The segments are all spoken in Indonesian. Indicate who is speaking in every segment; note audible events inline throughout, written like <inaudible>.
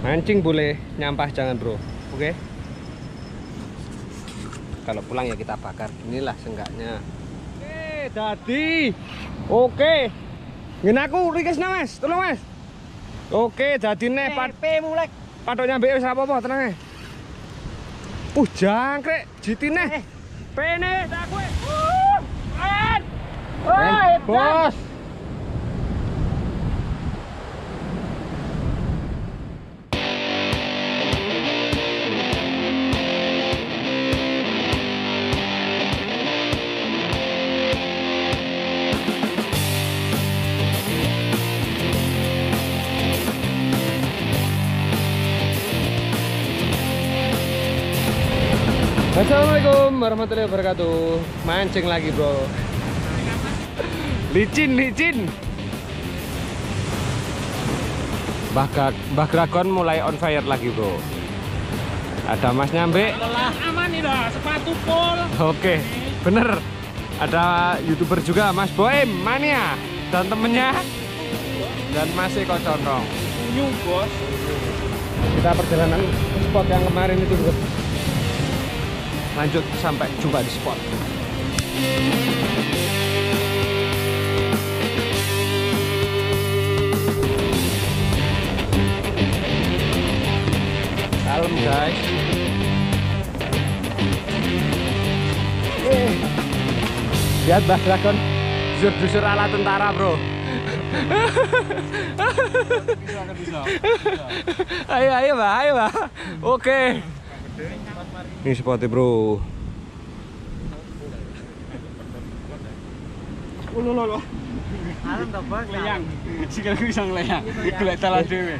Speaker 1: Mancing boleh, nyampah jangan bro. Oke. Kalau pulang ya kita bakar. Inilah senggaknya. Oke, jadi. Oke. Ngene aku request Mas, tolong Mas. Oke, jadi nih pat
Speaker 2: P mulai.
Speaker 1: patok nyampe wis apa-apa tenang ya. Uh, jangkrik, jitine. Pene tak kowe. Keren. Bos. Warahmatullahi wabarakatuh. Mancing lagi, Bro. Licin, licin. Mbah, Mbah Dragon mulai on fire lagi, Bro. Ada Mas Nyambe.
Speaker 2: Aman nih dah, sepatu pol.
Speaker 1: Oke, bener. Ada youtuber juga Mas Boem Mania dan temennya dan Mas Eko Condong.
Speaker 2: Unyu bos.
Speaker 1: Kita perjalanan spot yang kemarin itu bro. Lanjut sampai jumpa di spot. Kalem guys. Eh. Lihat Mbah Dragon Dusur-dusur ala tentara bro. Ayo ayo mbak, ayo mbak. Oke. Ini spotnya bro.
Speaker 2: Ulu lo lo.
Speaker 3: Alam tak bos.
Speaker 2: Leyang. <laughs> Sikil ku iso ngleyang. Golek dalan dhewe.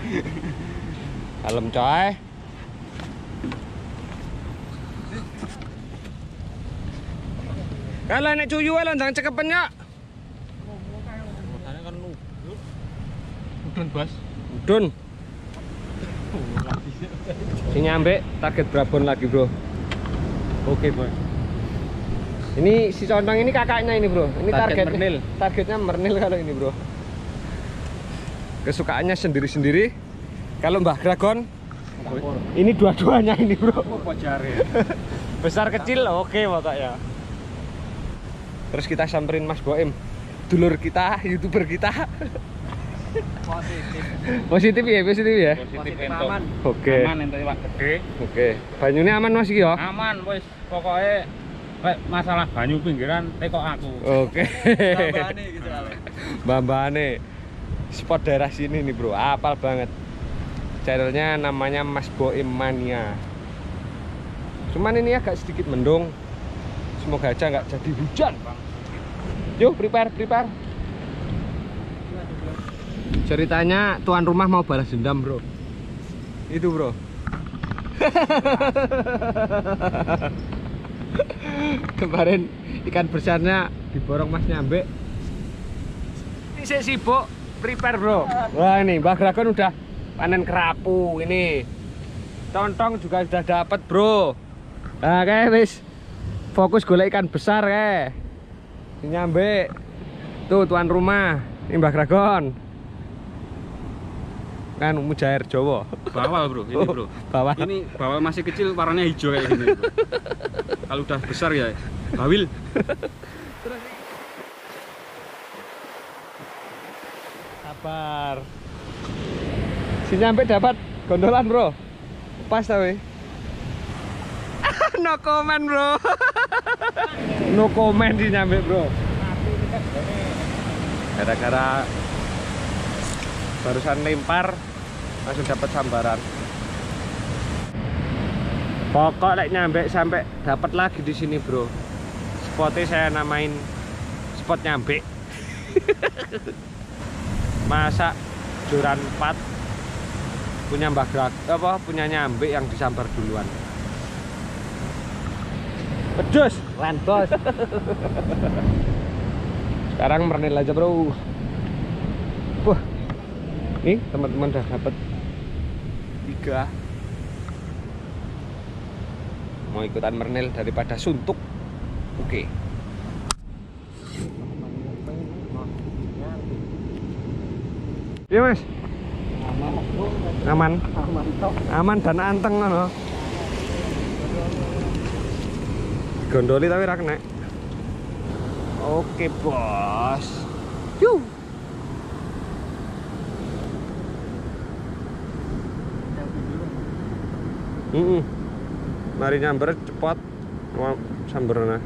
Speaker 1: Kalem coy. Kalau nek cuyu wae ndang cekepen ya.
Speaker 2: Udun bos.
Speaker 1: Udun. Si nyambe target Brabon lagi bro. Oke bos. Ini si condong ini kakaknya ini bro. Ini
Speaker 2: Target
Speaker 1: target
Speaker 2: mernil.
Speaker 1: Targetnya mernil kalau ini bro. Kesukaannya sendiri-sendiri. Kalau Mbah Dragon ini dua-duanya ini bro. <laughs> Besar kecil oke pokoknya. Terus kita samperin Mas Boim. Dulur kita, <laughs> youtuber kita.
Speaker 3: Positif.
Speaker 1: Positif ya, positif ya.
Speaker 2: Positif
Speaker 3: aman.
Speaker 1: Oke.
Speaker 2: Aman Pak gede.
Speaker 1: Oke. Banyune aman Mas iki ya?
Speaker 2: Aman wis pokoke Lek masalah banyu pinggiran teko aku.
Speaker 1: Oke.
Speaker 3: Tambahane gitu Ale.
Speaker 1: Mbak-mbane spot daerah sini nih bro, apal banget. Channelnya namanya Mas Boim Mania. Cuman ini agak sedikit mendung. Semoga aja nggak jadi hujan. Yuk, prepare, prepare. Ceritanya tuan rumah mau balas dendam bro. Itu bro. <laughs> Kemarin ikan besarnya diborong Mas Nyambe. Ini saya sibuk prepare bro. Wah ini Mbak Dragon udah panen kerapu ini. Tontong juga sudah dapat bro. Nah kayak wis fokus golek ikan besar kayak. Nyambe. Tuh tuan rumah. Ini Mbak Dragon. Kan mujair Jawa.
Speaker 2: Bawal, Bro. Ini, Bro. <laughs>
Speaker 1: Bawah.
Speaker 2: Ini bawal masih kecil warnanya hijau kayak gini. Kalau udah besar ya bawil.
Speaker 1: Sabar. Si nyampe dapat gondolan, Bro. Pas tapi. <laughs> no comment, Bro. <laughs> no comment si nyampe, Bro. Gara-gara barusan lempar langsung dapat sambaran. Pokok lek nyampe sampai dapat lagi di sini, Bro. Spotnya saya namain spot nyampe. <laughs> Masa joran 4 punya Mbah Grak apa punya nyambe yang disambar duluan. Pedes,
Speaker 3: Len bos. <laughs>
Speaker 1: sekarang mernil aja bro. Wah, nih teman-teman udah dapat tiga. Mau ikutan mernil daripada suntuk. Oke. Iya mas. Aman.
Speaker 3: Aman
Speaker 1: dan anteng ngono. Gondoli tapi ra kena. Oke, Bos. Yuh. Mm Mari nyamber cepot. Samberna.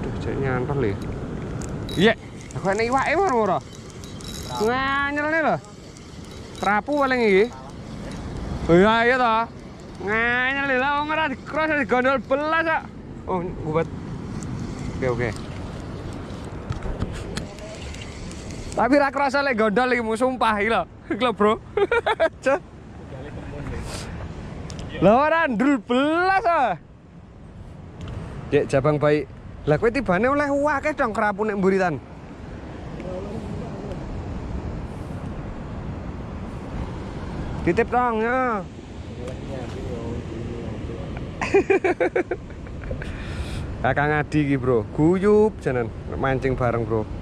Speaker 1: Duh, cek ya. Iya, aku enek iwake ngono ora. Nganyel nih lho. Trapu paling. Oh iya iya toh. Nganyel lho wong ora dikros digondol belas kok. Oh, buat. Oke oke. Tapi ra krasa lek gondol iki mu sumpah iki lho. Iki <laughs> lho, Bro. <laughs> Lah ora belas ah. Dek jabang baik. Lah kowe tibane oleh akeh dong kerapu nek mburitan. Titip dong ya. <laughs> Kakak ngadi ki, Bro. Guyub janan mancing bareng, Bro.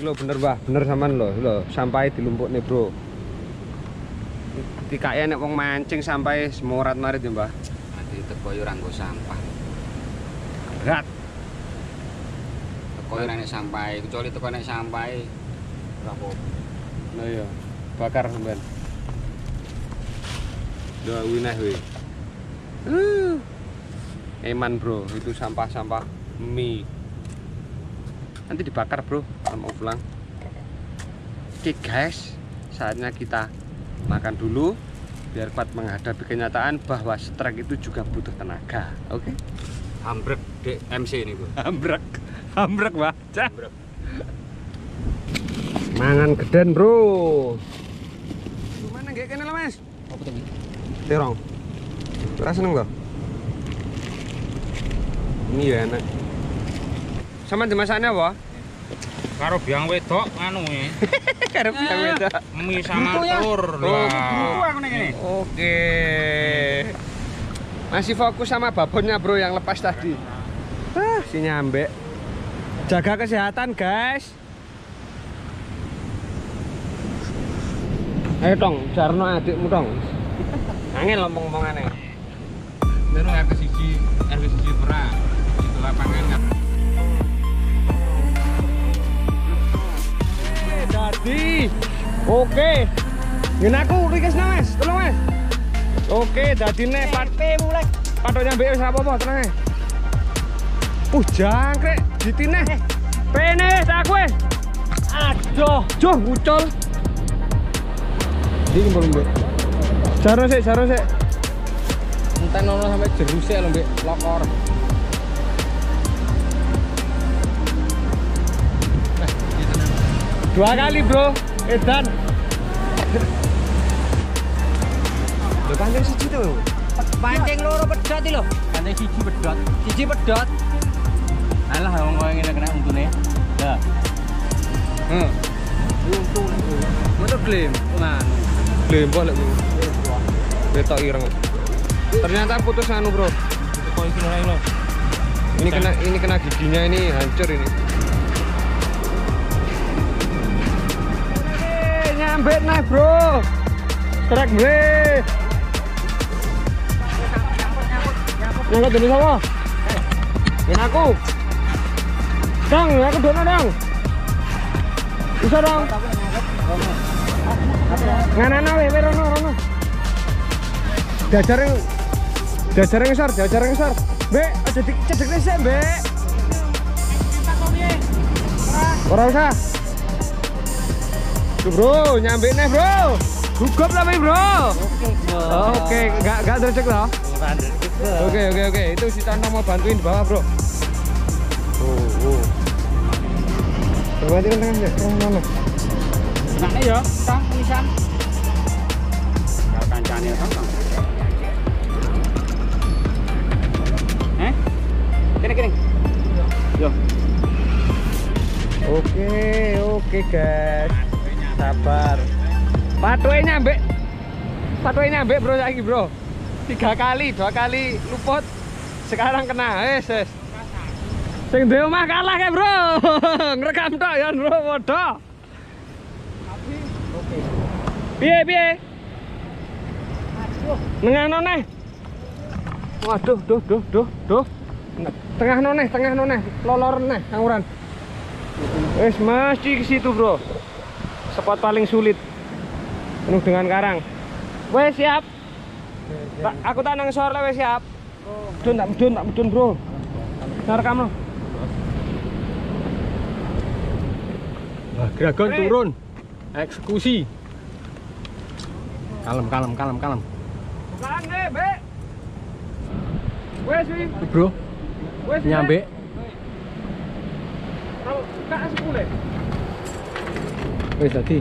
Speaker 1: Lo bener, Mbah. Bener sampean lo. Lo sampai di lumpuk nih, Bro. Dikaya nek wong mancing sampai semorat marit ya, Mbah.
Speaker 4: Nanti teko yo ora nggo sampah.
Speaker 1: Berat.
Speaker 4: Teko yo ora nek sampah, kecuali teko nek sampah ora apa.
Speaker 1: Nah iya, bakar sampean. Dua winah we. Uh. Eman bro, itu sampah-sampah mie. Nanti dibakar bro, mau pulang. Oke guys, saatnya kita makan dulu biar kuat menghadapi kenyataan bahwa strike itu juga butuh tenaga. Oke?
Speaker 4: Ambrek dek MC ini, Bu.
Speaker 1: Ambrek, ambrek baca.
Speaker 4: Ambrek.
Speaker 1: Mangan geden bro. Mana gak kena mas?
Speaker 4: Apa tuh?
Speaker 1: Terong. Ora seneng kok. Ini ya enak. Sama dimasaknya apa?
Speaker 2: Karo biang wedok anu e,
Speaker 1: Karep yang beda.
Speaker 2: mie sama telur.
Speaker 1: Oh,
Speaker 2: Lah.
Speaker 3: aku.
Speaker 1: Oke. Masih fokus sama babonnya bro yang lepas tadi. Ah, si nyambe. Jaga kesehatan guys. Ayo dong, jarno adikmu dong. Angin ngomong-ngomongannya.
Speaker 2: Terus RT siji, RT siji pernah itu lapangan
Speaker 1: Jadi, oke. Ngene aku rikes Mas, tolong Mas. Oke, dadi nek pat mulai. Patok nyambe wis ora apa-apa, tenang ae. Uh, jangkrik, ditine. Pene tak kowe. Aduh, joh ucul. Iki mbok mbok. Jaro sik, jaro sik.
Speaker 4: Enten ono sampai jeruse lho, Mbak. Lokor.
Speaker 1: Dua kali, Bro. Edan. Lho pancing siji tuh.
Speaker 4: Pancing loro pedot lho.
Speaker 3: Kane siji pedot.
Speaker 4: Siji pedot.
Speaker 3: Alah wong kowe ngene kena untune. Ya.
Speaker 1: Hmm.
Speaker 3: Motor klaim. Nah,
Speaker 1: Lembah lek kuwi. Betok ireng. Ternyata putus anu, Bro. Ini kena ini kena giginya ini hancur ini. Nyambe nah, Bro. Trek bre. Nyangkut dari sapa? Ini aku. Dang, aku dono dong. Bisa dong. Nganana we, we rono rono. Diajarin diajarin ngesor, diajarin ngesor. Mbak, aja dicedekne sik, Mbak. Ora usah. Tuh, Bro, nyampe nih, Bro. Gugup tapi, Bro. Oh, Oke, enggak enggak tercek loh. Oke, oke, oke. Itu si Tano mau bantuin di bawah, Bro. Oh, oh. Coba aja kan tangannya, terang mana?
Speaker 3: Enakne ya, tang tulisan.
Speaker 2: Kalau kancane kan.
Speaker 3: Eh? Kene kene. Yo.
Speaker 1: Oke, oke, guys. Sabar. Patuhe nyampe. Patuhe nyampe, Bro, lagi, Bro. Tiga kali, dua kali luput. Sekarang kena. Wes, wes. Sing duwe omah kalah kae, Bro. <laughs> Ngrekam tok ya, Bro, padha. Piye, piye? Nengah noneh. Waduh, duh, duh, duh, duh. Tengah noneh, tengah noneh, lolor neh, angguran. Wes masih ke situ, Bro. Spot paling sulit. Penuh dengan karang. Wes siap. Tak, aku tak nang sore wes siap. Medun, tak medun, tak medun, Bro. Ngerekam lo.
Speaker 4: Dragon
Speaker 1: Weh.
Speaker 4: turun. Eksekusi. Kalem, kalem, kalem, kalem.
Speaker 1: Bukan deh, Be. Wes.
Speaker 4: Bro, nyambe.
Speaker 1: Kak sepuluh.
Speaker 4: Wis tadi.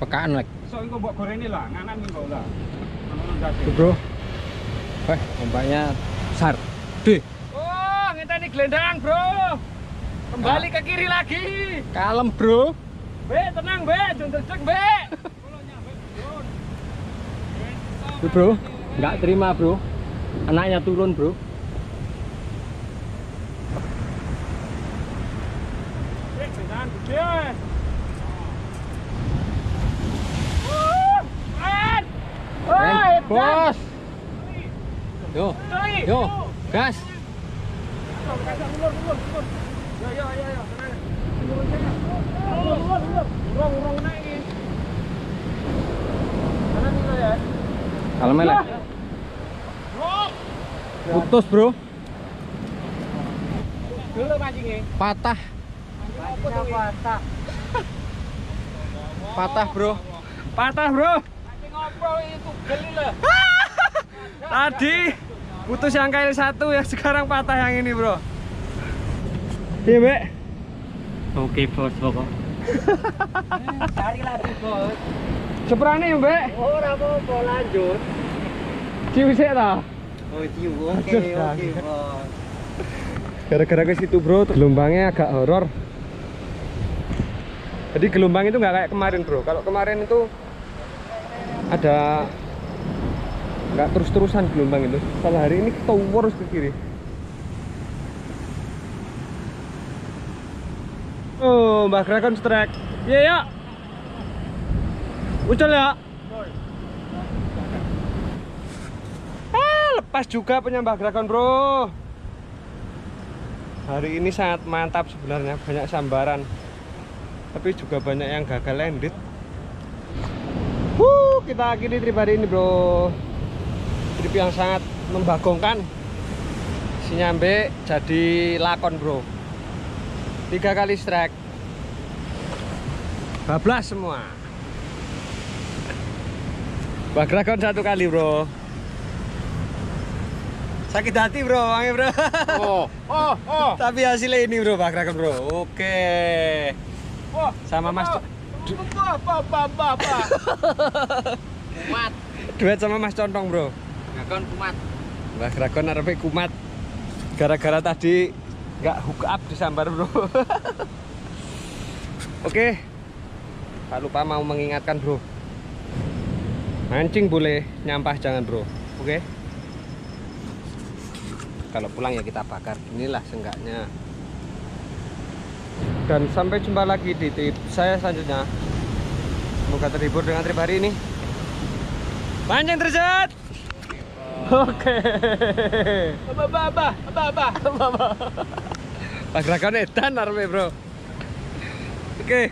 Speaker 4: Pekaan lek.
Speaker 2: So engko mbok goreng lah, nganan engko lah.
Speaker 4: Tuh, Bro. Wah, ombaknya besar. Deh,
Speaker 1: Oh, ngenteni gelendangan, Bro. Kembali ke kiri lagi.
Speaker 4: kalem, Bro.
Speaker 1: Be, tenang, Be. Jangan cek, Be.
Speaker 4: Bro. Nggak terima, Bro. Anaknya turun, Bro.
Speaker 1: Keren. Wah,
Speaker 4: Keren,
Speaker 1: hebat.
Speaker 4: Bos. Yo, yo, gas.
Speaker 1: Ulur, ulur,
Speaker 4: Putus, Bro.
Speaker 1: dulu mancingnya.
Speaker 4: Patah,
Speaker 1: Apa patah?
Speaker 4: patah, Bro.
Speaker 1: Patah, Bro. Mancing ngobrol itu geli lah. <laughs> Tadi putus yang kail satu ya sekarang patah yang ini, Bro. Iya, Be.
Speaker 3: Oke bos pokok. <laughs>
Speaker 1: Cari lagi, Bos. Seperane ya, Be.
Speaker 3: Ora apa-apa lanjut.
Speaker 1: Ciwisik ta?
Speaker 3: Oh oke oke. <laughs>
Speaker 1: Gara-gara ke situ bro, gelombangnya agak horor. Jadi gelombang itu nggak kayak kemarin bro. Kalau kemarin itu ada nggak terus-terusan gelombang itu. Kalau hari ini tower ke kiri. Oh, Mbak Dragon Strike. Iya ya. Ucul ya. Lepas juga punya Mbak Dragon bro. Hari ini sangat mantap sebenarnya, banyak sambaran. Tapi juga banyak yang gagal landed. Wuh, kita akhiri trip hari ini, Bro. Trip yang sangat membagongkan. Si nyambe jadi lakon, Bro. Tiga kali strike. Bablas semua. Bagragon satu kali, Bro. Sakit hati, Bro, wangi, Bro.
Speaker 2: Oh, oh, oh.
Speaker 1: Tapi hasilnya ini bro, Pak Kraken bro. Oke.
Speaker 2: Wah,
Speaker 1: Sama Mas
Speaker 2: apa apa apa.
Speaker 3: Kumat.
Speaker 1: duet sama Mas Contong bro.
Speaker 3: Ngakon kumat.
Speaker 1: Mbak Kraken arepe kumat. Gara-gara tadi nggak hook up disambar bro. <laughs> Oke. Tak lupa mau mengingatkan bro. Mancing boleh, nyampah jangan bro. Oke. Kalau pulang ya kita bakar. Inilah seenggaknya. Dan sampai jumpa lagi di trip saya selanjutnya. Semoga terhibur dengan trip hari ini. Mancing terjat. Oke.
Speaker 2: Apa apa apa apa apa.
Speaker 1: Pak Gerakan edan arme, Bro. Oke.